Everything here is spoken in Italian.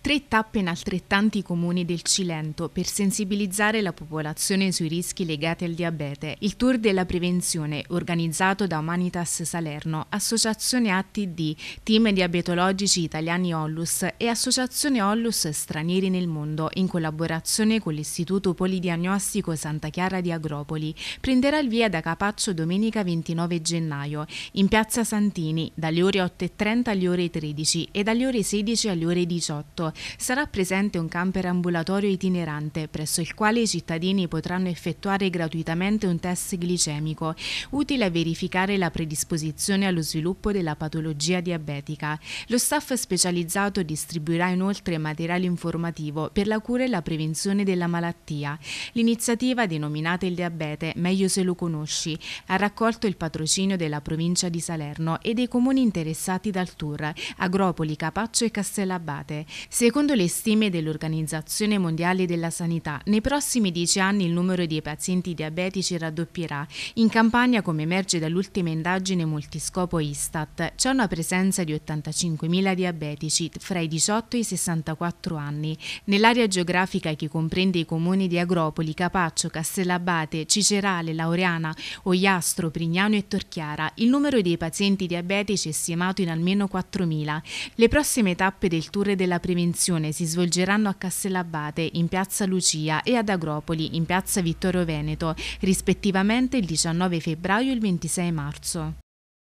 Tre tappe in altrettanti comuni del Cilento per sensibilizzare la popolazione sui rischi legati al diabete. Il tour della prevenzione organizzato da Humanitas Salerno, Associazione ATD, Team Diabetologici Italiani Ollus e Associazione Ollus Stranieri nel Mondo in collaborazione con l'Istituto Polidiagnostico Santa Chiara di Agropoli prenderà il via da Capaccio domenica 29 gennaio in Piazza Santini dalle ore 8.30 alle ore 13 e dalle ore 16 alle ore 18 sarà presente un camper ambulatorio itinerante presso il quale i cittadini potranno effettuare gratuitamente un test glicemico utile a verificare la predisposizione allo sviluppo della patologia diabetica. Lo staff specializzato distribuirà inoltre materiale informativo per la cura e la prevenzione della malattia. L'iniziativa denominata Il diabete, meglio se lo conosci, ha raccolto il patrocinio della provincia di Salerno e dei comuni interessati dal tour, Agropoli, Capaccio e Castellabate. Secondo le stime dell'Organizzazione Mondiale della Sanità, nei prossimi dieci anni il numero di pazienti diabetici raddoppierà. In Campania, come emerge dall'ultima indagine multiscopo Istat, c'è una presenza di 85.000 diabetici fra i 18 e i 64 anni. Nell'area geografica che comprende i comuni di Agropoli, Capaccio, Castellabate, Cicerale, Laureana, Ogliastro, Prignano e Torchiara, il numero dei pazienti diabetici è stimato in almeno 4.000. Le prossime tappe del tour della prevenzione convenzione si svolgeranno a Castellabate, in piazza Lucia e ad Agropoli, in piazza Vittorio Veneto, rispettivamente il 19 febbraio e il 26 marzo.